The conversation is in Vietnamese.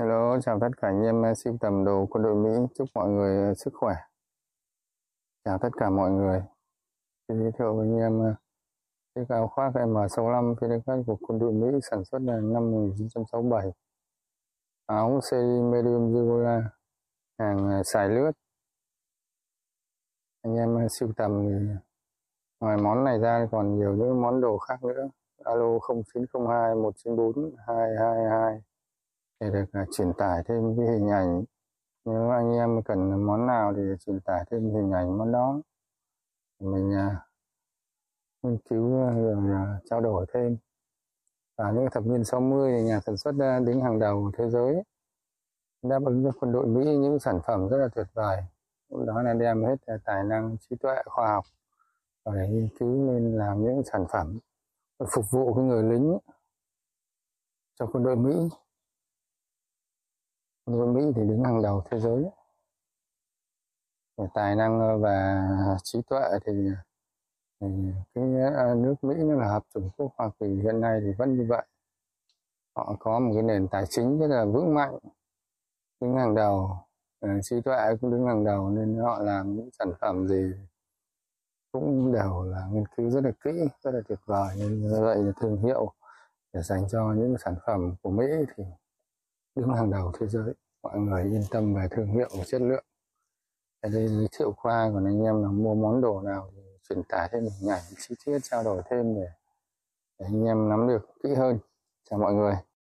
Hello, chào tất cả anh em siêu sưu tầm đồ quân đội Mỹ. Chúc mọi người sức khỏe. Chào tất cả mọi người. Xin giới thiệu với anh em ờ, chiếc áo khoác M65 Pelican của quân đội Mỹ sản xuất là năm 1967. Áo series medium Zigora, hàng ờ, xài lướt. Anh em ờ, sưu tầm thì ngoài món này ra còn nhiều những món đồ khác nữa. Alo 0902 194 222 để được à, truyền tải thêm cái hình ảnh. Nếu anh em cần món nào thì truyền tải thêm hình ảnh món đó. Mình à, nghiên cứu à, rồi trao đổi thêm. Và những thập niên 60 thì nhà sản xuất đứng hàng đầu thế giới. Đáp ứng cho quân đội Mỹ những sản phẩm rất là tuyệt vời. Đó là đem hết tài năng, trí tuệ, khoa học và để nghiên cứu nên làm những sản phẩm phục vụ cái người lính cho quân đội Mỹ. Nước Mỹ thì đứng hàng đầu thế giới. Về tài năng và trí tuệ thì, thì cái à, nước Mỹ nó là hợp chủng quốc Hoa Kỳ. Hiện nay thì vẫn như vậy. Họ có một cái nền tài chính rất là vững mạnh đứng hàng đầu. Ờ, trí tuệ cũng đứng hàng đầu nên họ làm những sản phẩm gì cũng đều là nghiên cứu rất là kỹ rất là tuyệt vời. Nên vậy là thương hiệu để dành cho những sản phẩm của Mỹ thì đứng hàng đầu thế giới mọi người yên tâm về thương hiệu và chất lượng. Ở đây giới thiệu khoa còn anh em là mua món đồ nào thì truyền tải thêm hình ảnh chi tiết trao đổi thêm để, để anh em nắm được kỹ hơn. Chào mọi người.